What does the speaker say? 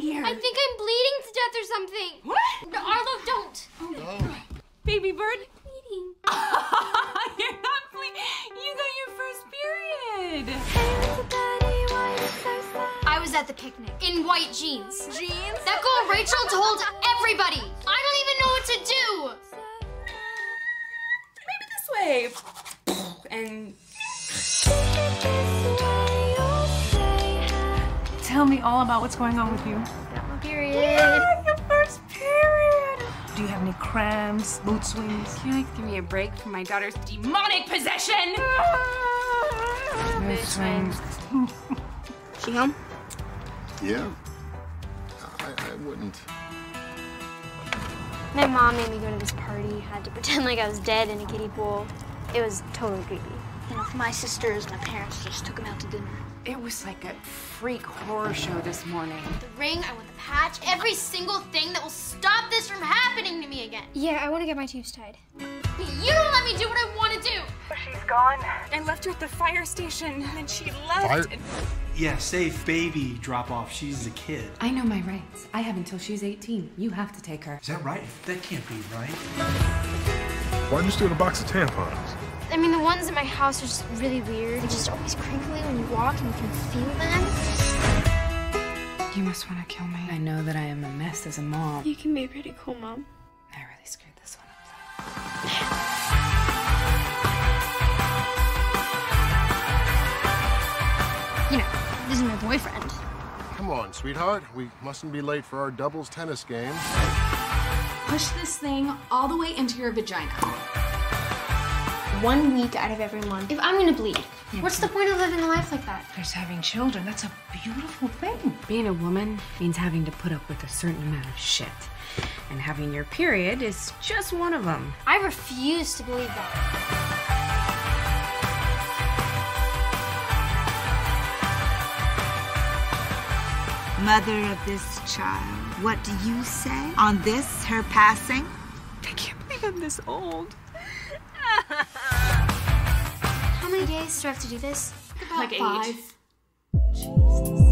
here? I think I'm bleeding to death or something. What? No, Arlo, don't. Oh, Baby bird, bleeding. You're not bleeding. You got your first period. I was at the picnic in white jeans. Jeans? That girl Rachel told everybody. I don't even know what to do. Maybe this way. and. Tell me all about what's going on with you. Got my period. Yeah, your first period. Do you have any cramps, mood swings? can you like give me a break from my daughter's demonic possession? Ah, mood swings. She home? Yeah. I, I wouldn't. My mom made me go to this party. Had to pretend like I was dead in a kiddie pool. It was totally creepy. You know, for my sisters, my parents just took them out to dinner. It was like a freak horror show this morning. The ring, I want the patch, every single thing that will stop this from happening to me again. Yeah, I want to get my tubes tied. But You don't let me do what I want to do. But she's gone. I left her at the fire station and she left. Fire- Yeah, safe baby drop off. She's a kid. I know my rights. I have until she's 18. You have to take her. Is that right? That can't be right. Why'd you steal a box of tampons? I mean, the ones in my house are just really weird. They're just always crinkly when you walk and you can feel them. You must want to kill me. I know that I am a mess as a mom. You can be pretty cool, Mom. I really screwed this one up. You know, this is my boyfriend. Come on, sweetheart. We mustn't be late for our doubles tennis game. Push this thing all the way into your vagina. One week out of every month. If I'm gonna bleed, what's the point of living a life like that? There's having children. That's a beautiful thing. Being a woman means having to put up with a certain amount of shit. And having your period is just one of them. I refuse to believe that. Mother of this child, what do you say on this, her passing? I can't believe I'm this old. Many days do I have to do this? Like eight. Jesus.